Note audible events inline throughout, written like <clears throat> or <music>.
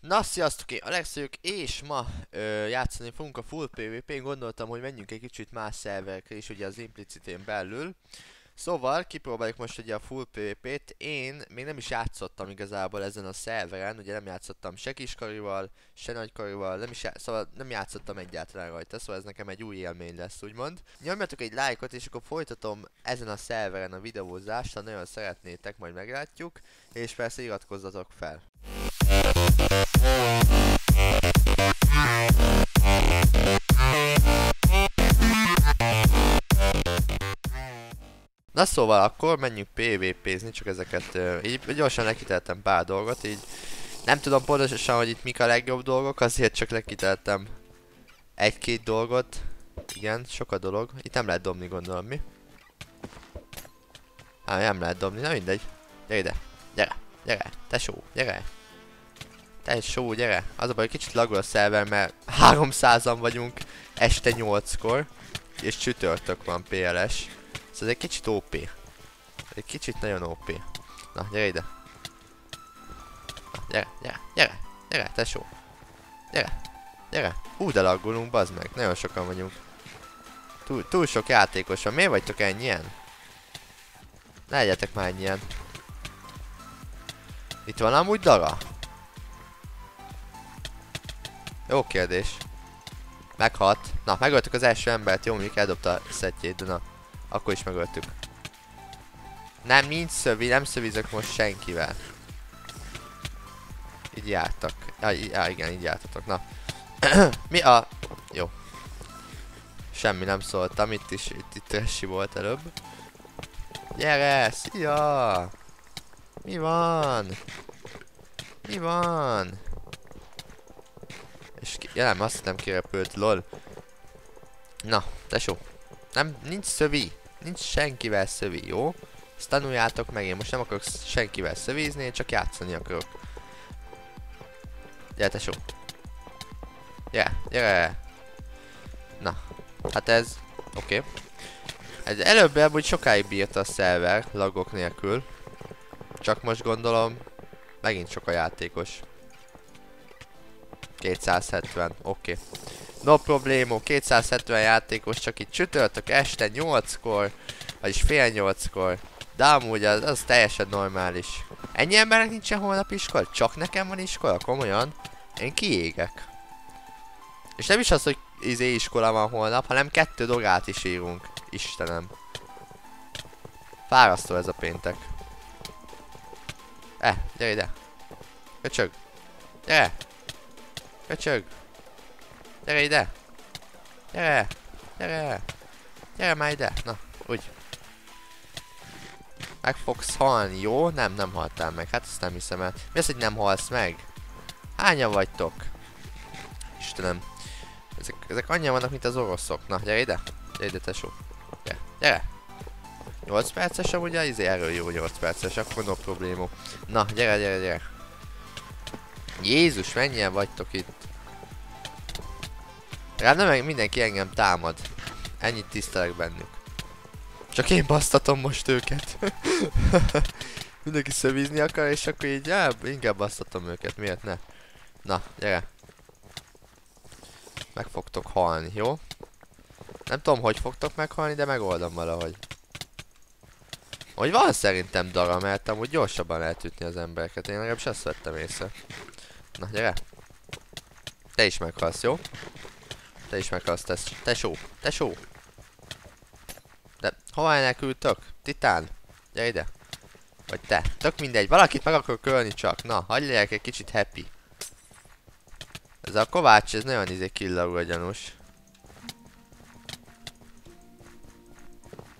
Na, sziasztok, én Alex vagyok, és ma ö, játszani fogunk a full PvP-n, gondoltam, hogy menjünk egy kicsit más szerverekre is, ugye az Implicitén belül. Szóval, kipróbáljuk most ugye a full PvP-t, én még nem is játszottam igazából ezen a szerveren, ugye nem játszottam se kiskarival, se nagykarival, nem is já szóval nem játszottam egyáltalán rajta, szóval ez nekem egy új élmény lesz, úgymond. Nyomjatok egy lájkot, és akkor folytatom ezen a szerveren a videózást, ha nagyon szeretnétek, majd meglátjuk, és persze iratkozzatok fel. Na szóval akkor menjünk PvP-zni, csak ezeket uh, így gyorsan lekiteltem pár dolgot, így nem tudom pontosan, hogy itt mik a legjobb dolgok, azért csak lekiteltem egy-két dolgot. Igen, sok a dolog. Itt nem lehet dobni gondolom, mi? Hát nem lehet dobni, na mindegy. Gyere ide, gyere, gyere, tesó, gyere. Tesó, gyere. Az a baj, kicsit lagol a szerver, mert 300-an vagyunk este 8-kor. És csütörtök van PLS. Ez egy kicsit OP. Egy kicsit nagyon OP. Na, gyere ide. Na, gyere, gyere, gyere, gyere, tesó. Gyere, gyere. Hú, de laggulunk, bazd meg. Nagyon sokan vagyunk. Túl, túl sok játékos van. Miért vagytok ennyien? Ne már ennyien. Itt van amúgy dara? Jó kérdés. Meghalt. Na, megöltük az első embert, jó, mondjuk eldobta a szettjét, de na. Akkor is megöltük. Nem, nincs szövi, nem szövizök most senkivel. Így jártak. Ja, ja igen, így jártatok. Na. <clears throat> Mi a... Jó. Semmi nem szóltam, itt is, itt, itt trashy volt előbb. Gyere, szia! Mi van? Mi van? És ki... Nem, azt nem kirepült, lol. Na, tesó. Nem, nincs szövi. Nincs senkivel szövi, jó? Ezt tanuljátok meg, én most nem akarok senkivel szövízni, én csak játszani akarok. Gyere, tesó. Gyere, gyere. Na, hát ez... Oké. Okay. Ez előbb amúgy sokáig bírt a szerver, lagok nélkül. Csak most gondolom, megint sok a játékos. 270, oké. Okay. No problémó, 270 játékos, csak itt csütörtök este 8-kor, vagyis fél 8-kor. De amúgy az, az teljesen normális. Ennyi embernek nincsen holnap iskola? Csak nekem van iskola? Komolyan? Én kiégek. És nem is az, hogy izé iskola van holnap, hanem kettő dogát is írunk. Istenem. Fárasztó ez a péntek. Eh, gyere ide. Köcsög. Gyere. Köcsög. Gyere ide. Gyere. Gyere. Gyere már ide. Na, úgy. Meg fogsz halni, jó? Nem, nem haltál meg. Hát ezt nem hiszem el. Mi az, hogy nem halsz meg? Hányan vagytok? Istenem. Ezek, ezek annyian vannak, mint az oroszok. Na, gyere ide. Gyere ide, tesó. Gyere. Gyere. 8 perces amúgy, izé erről jó 8 perces, akkor no problémó. Na, gyere, gyere, gyere. Jézus, mennyien vagytok itt? Rám nem mindenki engem támad. Ennyit tisztelek bennük. Csak én basztatom most őket. <laughs> mindenki szövízni akar, és akkor így, já, inkább basztatom őket, miért ne? Na, gyere. Meg fogtok halni, jó? Nem tudom, hogy fogtok meghalni, de megoldom valahogy. Hogy van szerintem dara, mert amúgy gyorsabban lehet ütni az embereket. Én legalábbis azt vettem észre. Na, gyere! Te is meghalsz, jó? Te is meghalsz, te tesó, tesó! De hova elküldtök? Titán? Gyere ide! Vagy te? Tök mindegy, valakit meg akar kölni csak. Na, hagyj legyek egy kicsit happy. Ez a Kovács, ez nagyon izé killarul gyanús.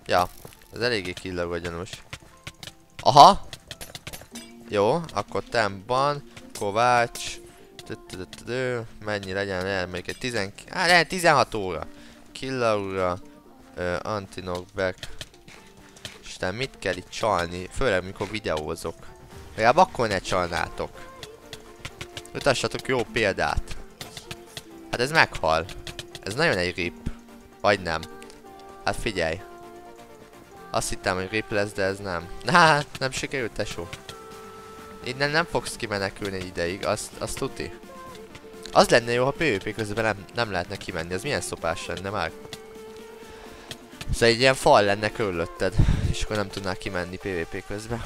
Ja, ez eléggé killarul gyanús. Aha! Jó, akkor temban. Kovács. Mennyi legyen el? Még egy 10... Á, lehet 16 óra. Killaura. Uh, Antinokback. Isten, mit kell itt csalni? Főleg mikor videózok. Legalább akkor ne csalnátok. Mutassatok jó példát. Hát ez meghal. Ez nagyon egy rip. Vagy nem. Hát figyelj. Azt hittem, hogy rip lesz, de ez nem. <laughs> Hát, nem sikerült, tesó. Innen nem fogsz kimenekülni ideig, azt, azt tuti. Az lenne jó, ha PvP közben nem, nem lehetne kimenni, az milyen szopás lenne már? Szóval egy ilyen fal lenne körülötted, és akkor nem tudnál kimenni PvP közben.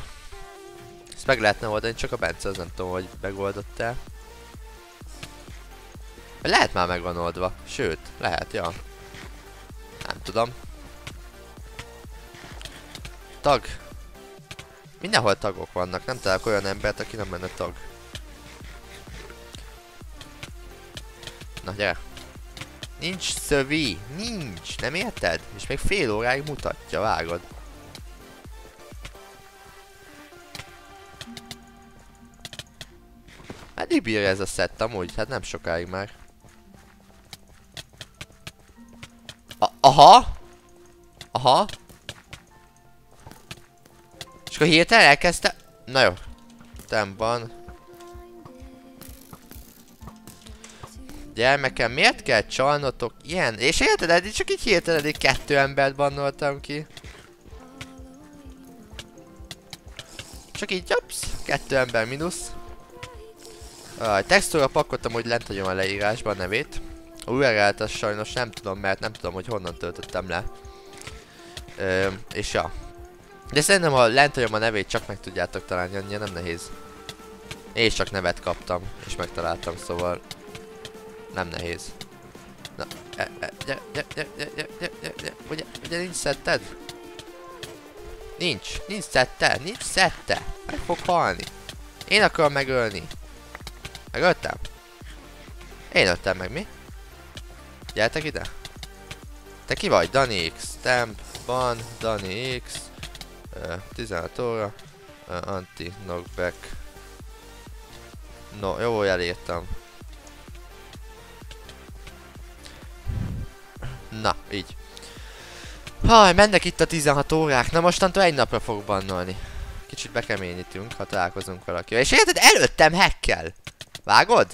Ezt meg lehetne oldani, csak a Bence az nem tudom, hogy megoldott-e. Lehet már megvan oldva, sőt, lehet, ja. Nem tudom. Tag. Mindenhol tagok vannak, nem találok olyan embert, aki nem lenne tag. Na, gyere. Nincs szövi, nincs, nem érted? És még fél óráig mutatja, vágod. Hát bírja ez a szett amúgy, hát nem sokáig már. A aha! Aha! Akkor hirtelen elkezdte... Na jó. Temban. Gyermekem, miért kell csalnotok ilyen? És érted, eddig csak így hirtelen egy kettő embert bannoltam ki. Csak így, ups, kettő ember mínusz. A textúra pakkot amúgy lent hagyom a leírásban a nevét. A azt sajnos nem tudom, mert nem tudom, hogy honnan töltöttem le. Ö, és ja. De szerintem, ha lent a nevét, csak meg tudjátok találni, annyira nem nehéz. És csak nevet kaptam, és megtaláltam, szóval nem nehéz. Na, e, e, gyere, gyere, gyere, gyere, gyere, gyere, ugye, ugye nincs szetted? Nincs, nincs szette, nincs szette. Meg fog halni. Én akarom megölni. Megöltem? Én öltem meg, mi? Gyertek ide. Te ki vagy? Dani X. Stamp van, Dani X. Uh, 16 óra. Anti. Knockback. No, jó, elírtam. Na, így. Haj, mennek itt a 16 órák. Na mostantól egy napra fog bannolni. Kicsit bekeményítünk, ha találkozunk valakivel. És érted, előttem hackkel! Vágod?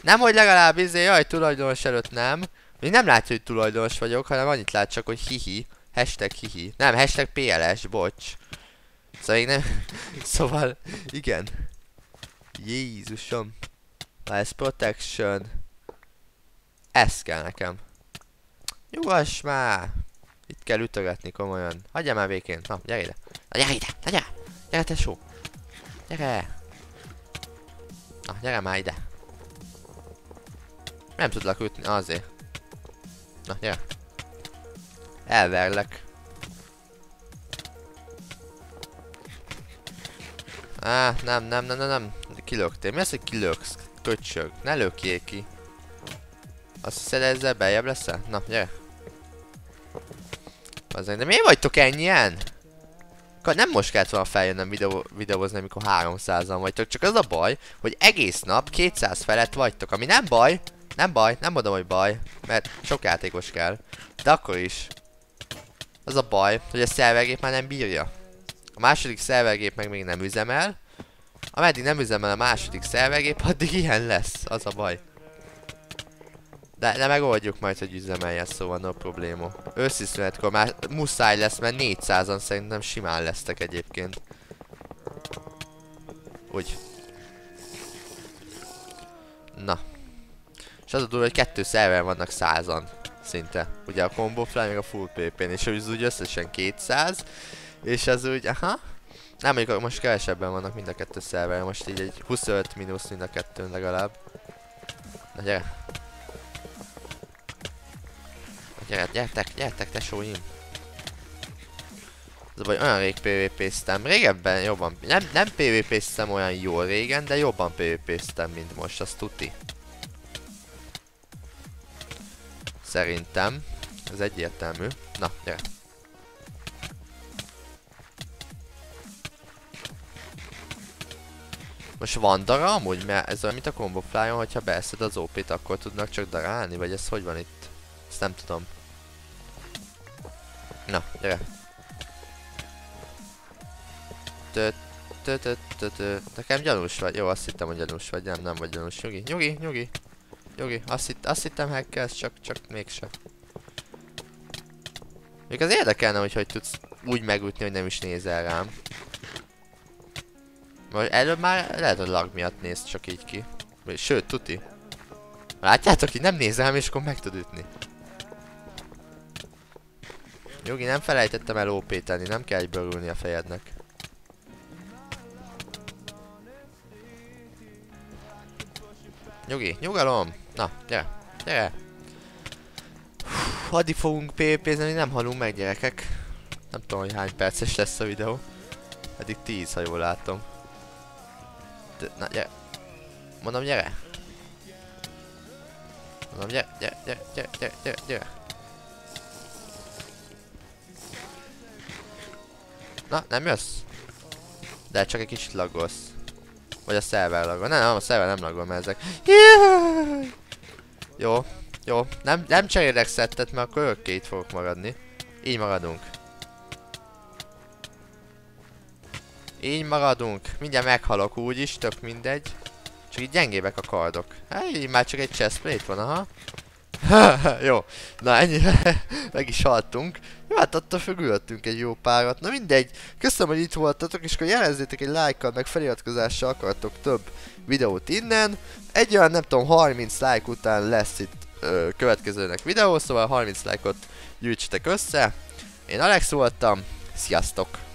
Nem, hogy legalább izé, jaj, tulajdonos előtt nem. Még nem látja, hogy tulajdonos vagyok, hanem annyit lát csak, hogy hihi. Hashtag hihi. Nem, hashtag PLS, bocs. Szóval még nem... <laughs> szóval, igen. Jézusom. Last protection. Ez kell nekem. Nyugass már! Itt kell ütögetni komolyan. Hagyjál már békén. Na, gyere ide. Na, gyere ide. Na, gyere. Gyere, tesó. Gyere. Na, gyere már ide. Nem tudlak ütni, azért. Na, gyere. Elverlek. Á, nem, nem, nem, nem, nem. Kilöktél. Mi az, hogy kilöksz? Köcsög. Ne lökjél ki. Azt hiszed ezzel beljebb leszel? Na, gyere. Azért, de miért vagytok ennyien? Nem most kellett volna feljönnem videó, videózni, amikor 300-an vagytok. Csak az a baj, hogy egész nap 200 felett vagytok. Ami nem baj. Nem baj, nem mondom, hogy baj. Mert sok játékos kell. De akkor is. Az a baj, hogy a szervergép már nem bírja. A második szervergép meg még nem üzemel. Ameddig nem üzemel a második szervergép, addig ilyen lesz. Az a baj. De, de megoldjuk majd, hogy üzemeljen, szóval no probléma. Őszi már muszáj lesz, mert 400-an szerintem simán lesztek egyébként. Úgy. Na. És az a durva, hogy kettő szerver vannak százan. Szinte. Ugye a Combo Fly meg a Full pp n És az úgy összesen 200. És az úgy, aha. Nem, mondjuk most kevesebben vannak mind a kettő szerver. Most így egy 25 mínusz mind a kettőn legalább. Na gyere. Gyere, gyertek, gyertek, tesóim. Az a baj, olyan rég PvP-ztem. Régebben jobban... Nem, nem PvP-ztem olyan jól régen, de jobban PvP-ztem, mint most, az tuti. Szerintem. Ez egyértelmű. Na, gyere. Most van dara amúgy? Mert ez olyan, mint a Combo Fly-on, hogyha beeszed az OP-t, akkor tudnak csak darálni? Vagy ez hogy van itt? Ezt nem tudom. Na, gyere. Nekem gyanús vagy. Jó, azt hittem, hogy gyanús vagy. Nem, nem vagy gyanús. Nyugi, nyugi, nyugi. Nyugi. Azt, hitt, azt hittem hackelsz, csak, csak mégse. Még az érdekelne, hogy hogy tudsz úgy megütni, hogy nem is nézel rám. Vagy előbb már lehet, hogy lag miatt néz csak így ki. Sőt, tuti. Látjátok, így nem nézem, és akkor meg tud ütni. Jogi, nem felejtettem el op tenni, nem kell egyből a fejednek. Nyugi, nyugalom! Na, gyere, gyere! Hú, addig fogunk PvP-zni, nem halunk meg gyerekek. Nem tudom, hogy hány perces lesz a videó. Eddig 10, ha jól látom. De, na, gyere! Mondom, gyere! Mondom, gyere, gyere, gyere, gyere, gyere, gyere. Na, nem jössz? De csak egy kicsit laggolsz. Vagy a szerver lagol. Nem, nem, a szerver nem lagol, mert ezek... Jaj! Jó, jó. Nem, nem cserélek szettet, mert akkor örökké itt fogok maradni. Így maradunk. Így maradunk. Mindjárt meghalok úgyis, tök mindegy. Csak így gyengébek a kardok. Hát így már csak egy chestplate van, aha. <laughs> jó, na ennyire <laughs> meg is haltunk. Jó, hát attól függülöttünk egy jó párat. Na mindegy, köszönöm, hogy itt voltatok, és akkor jelezzétek egy lájkkal, meg feliratkozással akartok több videót innen. Egy olyan, nem tudom, 30 like után lesz itt ö, következőnek videó, szóval 30 lájkot gyűjtsetek össze. Én Alex voltam, sziasztok!